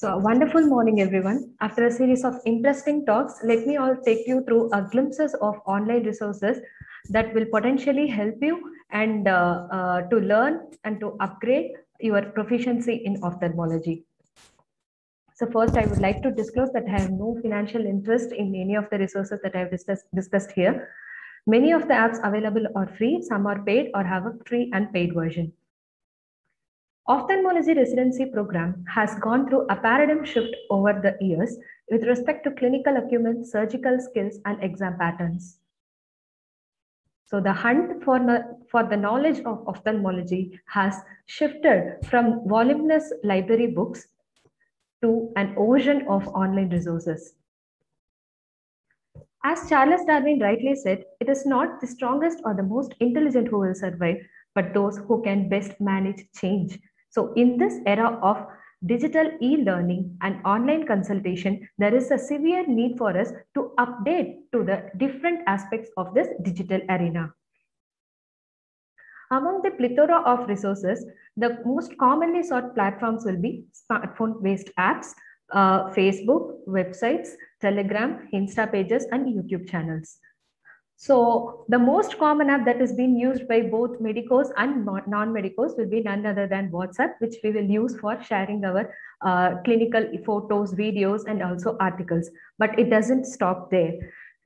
So, a wonderful morning, everyone. After a series of interesting talks, let me all take you through a glimpses of online resources that will potentially help you and uh, uh, to learn and to upgrade your proficiency in ophthalmology. So first, I would like to disclose that I have no financial interest in any of the resources that I have discussed, discussed here. Many of the apps available are free, some are paid or have a free and paid version. Ophthalmology residency program has gone through a paradigm shift over the years with respect to clinical acumen, surgical skills, and exam patterns. So the hunt for the, for the knowledge of ophthalmology has shifted from voluminous library books to an ocean of online resources. As Charles Darwin rightly said, it is not the strongest or the most intelligent who will survive, but those who can best manage change. So in this era of digital e-learning and online consultation, there is a severe need for us to update to the different aspects of this digital arena. Among the plethora of resources, the most commonly sought platforms will be smartphone-based apps, uh, Facebook, websites, Telegram, Insta pages, and YouTube channels. So the most common app that is being used by both medicos and non-medicos will be none other than WhatsApp, which we will use for sharing our uh, clinical photos, videos, and also articles. But it doesn't stop there.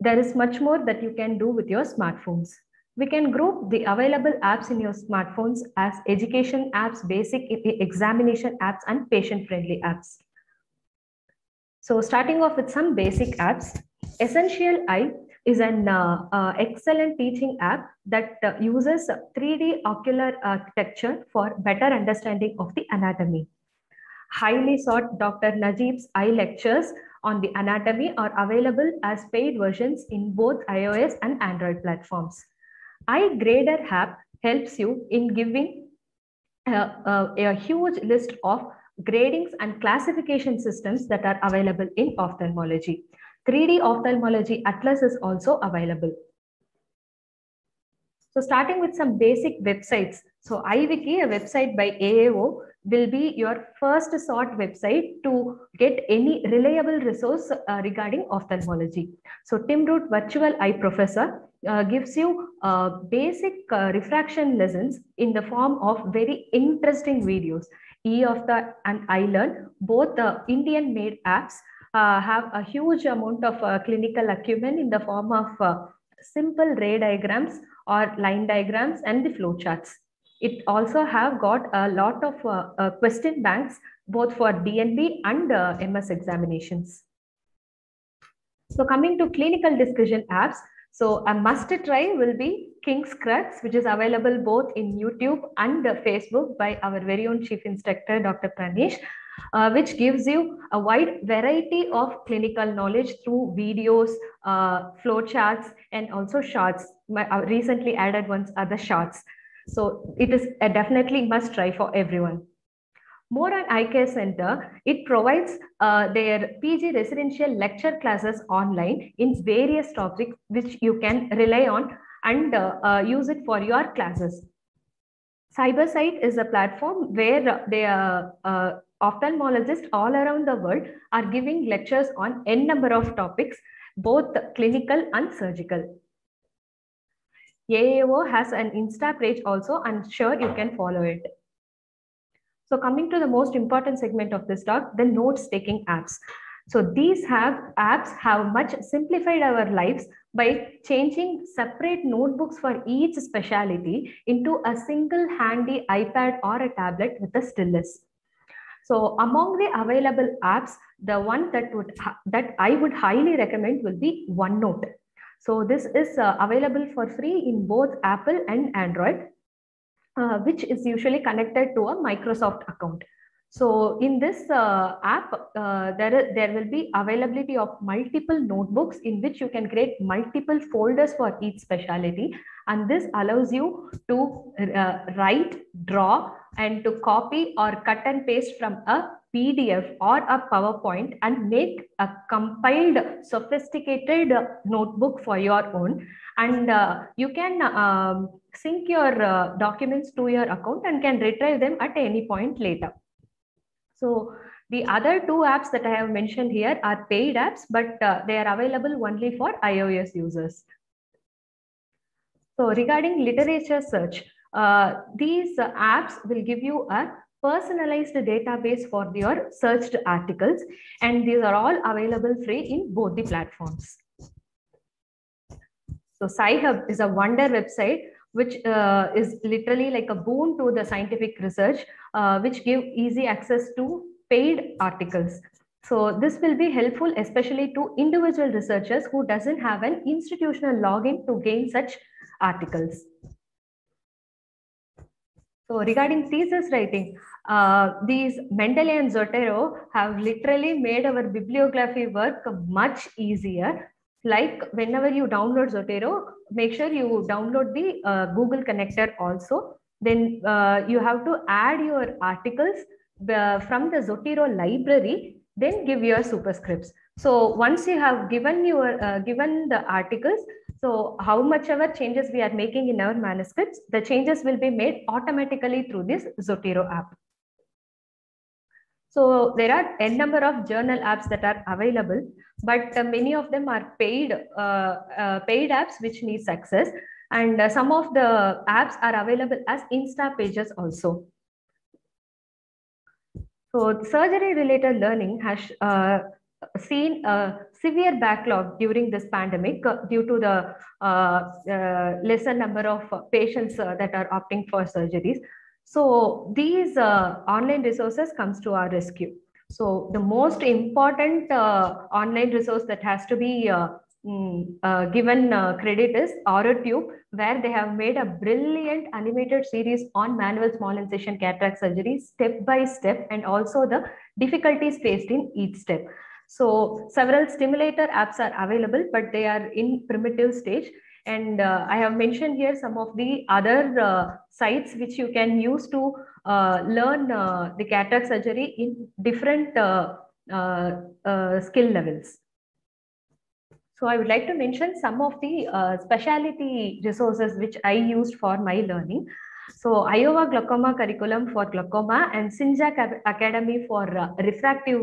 There is much more that you can do with your smartphones. We can group the available apps in your smartphones as education apps, basic examination apps, and patient-friendly apps. So starting off with some basic apps, Essential Eye is an uh, uh, excellent teaching app that uh, uses 3D ocular architecture for better understanding of the anatomy. Highly sought Dr. Najeeb's eye lectures on the anatomy are available as paid versions in both iOS and Android platforms. iGrader app helps you in giving a, a huge list of gradings and classification systems that are available in ophthalmology. 3D Ophthalmology Atlas is also available. So starting with some basic websites. So EyeWiki, a website by AAO, will be your first sort website to get any reliable resource uh, regarding ophthalmology. So Tim Root Virtual Eye Professor uh, gives you uh, basic uh, refraction lessons in the form of very interesting videos. E of the and I learn both the Indian made apps have a huge amount of uh, clinical acumen in the form of uh, simple ray diagrams or line diagrams and the flowcharts. It also have got a lot of uh, uh, question banks both for DNB and uh, MS examinations. So coming to clinical discussion apps, so a must try will be King's Crux, which is available both in YouTube and Facebook by our very own chief instructor, Dr. Pranish uh, which gives you a wide variety of clinical knowledge through videos, uh, flow charts, and also charts. My, uh, recently added ones are the charts. So it is a definitely must try for everyone. Moran Eye Care Center, it provides uh, their PG residential lecture classes online in various topics which you can rely on and uh, uh, use it for your classes. CyberSight is a platform where they are uh, ophthalmologists all around the world are giving lectures on n number of topics, both clinical and surgical. AAO has an Insta page also, and sure you can follow it. So coming to the most important segment of this talk, the notes taking apps. So these have apps have much simplified our lives by changing separate notebooks for each specialty into a single handy iPad or a tablet with a stylus. So among the available apps, the one that would that I would highly recommend will be OneNote. So this is uh, available for free in both Apple and Android, uh, which is usually connected to a Microsoft account. So in this uh, app, uh, there, there will be availability of multiple notebooks in which you can create multiple folders for each specialty. And this allows you to uh, write, draw, and to copy or cut and paste from a PDF or a PowerPoint and make a compiled, sophisticated notebook for your own. And uh, you can um, sync your uh, documents to your account and can retrieve them at any point later. So The other two apps that I have mentioned here are paid apps, but uh, they are available only for iOS users. So regarding literature search, uh, these uh, apps will give you a personalized database for your searched articles, and these are all available free in both the platforms. So SciHub is a wonder website which uh, is literally like a boon to the scientific research, uh, which give easy access to paid articles. So this will be helpful, especially to individual researchers who doesn't have an institutional login to gain such articles. So regarding thesis writing, uh, these Mendeley and Zotero have literally made our bibliography work much easier. Like whenever you download Zotero, make sure you download the uh, Google connector also. Then uh, you have to add your articles uh, from the Zotero library, then give your superscripts. So once you have given your uh, given the articles, so how much ever changes we are making in our manuscripts, the changes will be made automatically through this Zotero app. So there are n number of journal apps that are available, but uh, many of them are paid uh, uh, paid apps which need success, and uh, some of the apps are available as Insta pages also. So surgery related learning has uh, seen a severe backlog during this pandemic uh, due to the lesser number of patients that are opting for surgeries. So these uh, online resources comes to our rescue. So the most important uh, online resource that has to be uh, mm, given credit is AuroTube, where they have made a brilliant animated series on manual small incision cataract surgery step by step and also the difficulties faced in each step. So several stimulator apps are available, but they are in primitive stage. And uh, I have mentioned here some of the other uh, sites which you can use to uh, learn uh, the cataract surgery in different uh, uh, skill levels. So I would like to mention some of the specialty resources which I used for my learning. So Iowa Glaucoma Curriculum for Glaucoma and SynJack Academy for refractive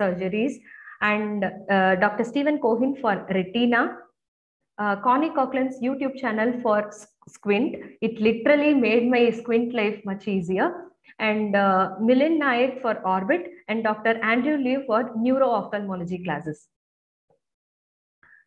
surgeries and Dr. Stephen Cohen for retina uh, Connie Coughlin's YouTube channel for Squint. It literally made my Squint life much easier. And uh, Milind Naik for Orbit and Dr. Andrew Lee for neuro-ophthalmology classes.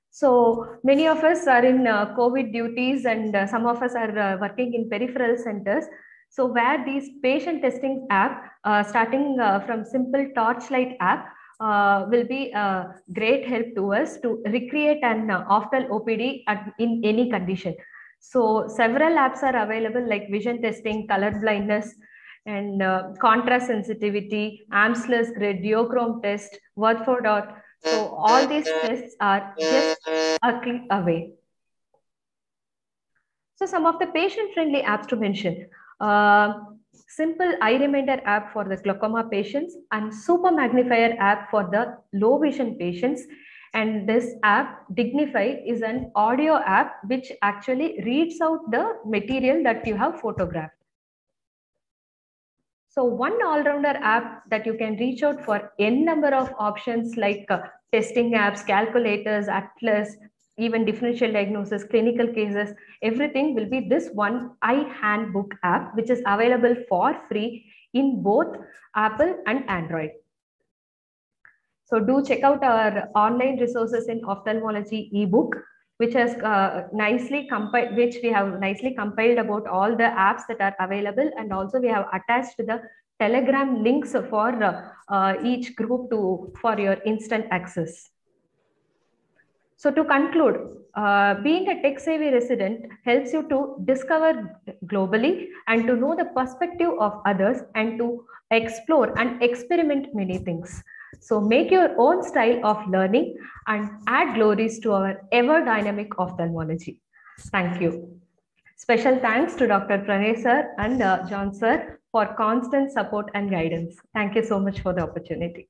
So many of us are in uh, COVID duties and uh, some of us are uh, working in peripheral centers. So where these patient testing app, uh, starting uh, from simple torchlight app, uh, will be a great help to us to recreate an uh, ophthal OPD at, in any condition. So several apps are available like vision testing, color blindness, and uh, contrast sensitivity, Amsler's grid, duochrome test, Worth four dot. So all these tests are just a click away. So some of the patient-friendly apps to mention. Uh, simple eye reminder app for the glaucoma patients and super magnifier app for the low vision patients. And this app dignify is an audio app which actually reads out the material that you have photographed. So one all-rounder app that you can reach out for n number of options like uh, testing apps calculators atlas even differential diagnosis, clinical cases, everything will be this one eye handbook app, which is available for free in both Apple and Android. So do check out our online resources in ophthalmology ebook, which has uh, nicely compiled, which we have nicely compiled about all the apps that are available. And also we have attached the telegram links for uh, uh, each group to for your instant access. So to conclude, uh, being a tech-savvy resident helps you to discover globally and to know the perspective of others and to explore and experiment many things. So make your own style of learning and add glories to our ever-dynamic ophthalmology. Thank you. Special thanks to Dr. Pranay sir and uh, John sir for constant support and guidance. Thank you so much for the opportunity.